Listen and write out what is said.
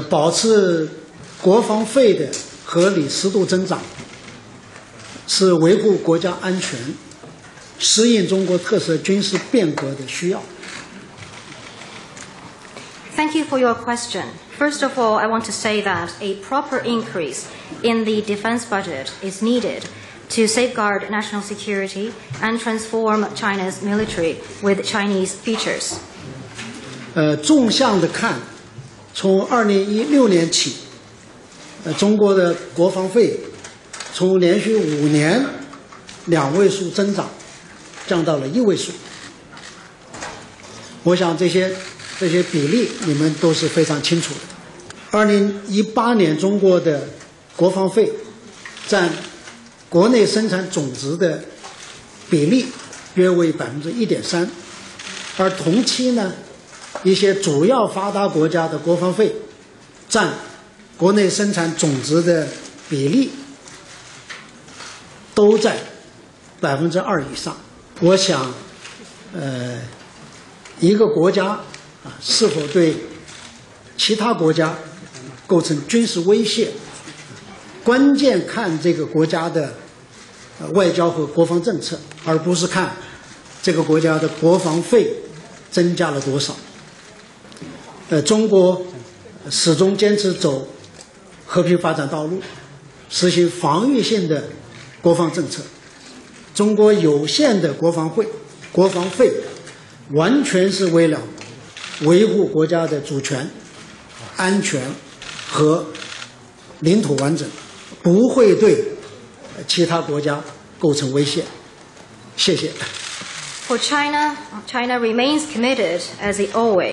保持国防费的合理适度增长，是维护国家安全、适应中国特色军事变革的需要。Thank you for your question. First of all, I want to say that a proper increase in the defense budget is needed to safeguard national security and transform China's military with Chinese features. 呃，纵向的看，从二零一六年起，呃，中国的国防费从连续五年两位数增长，降到了一位数。我想这些这些比例你们都是非常清楚的。二零一八年中国的国防费占国内生产总值的比例约为百分之一点三，而同期呢，一些主要发达国家的国防费占国内生产总值的比例都在百分之二以上。我想，呃，一个国家啊是否对其他国家构成军事威胁，关键看这个国家的外交和国防政策，而不是看这个国家的国防费增加了多少。呃，中国始终坚持走和平发展道路，实行防御性的国防政策。中国有限的国防费，国防费完全是为了维护国家的主权、安全和领土完整，不会对其他国家构成威胁。谢谢。For China, China remains committed, as it always